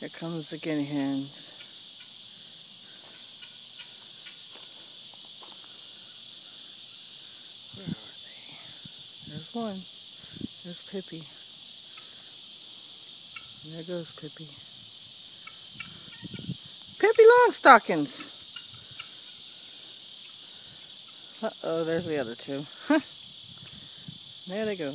Here comes the guinea hens. Where are they? There's one. There's Pippi. There goes Pippi. Pippi Longstockings! Uh-oh, there's the other two. there they go.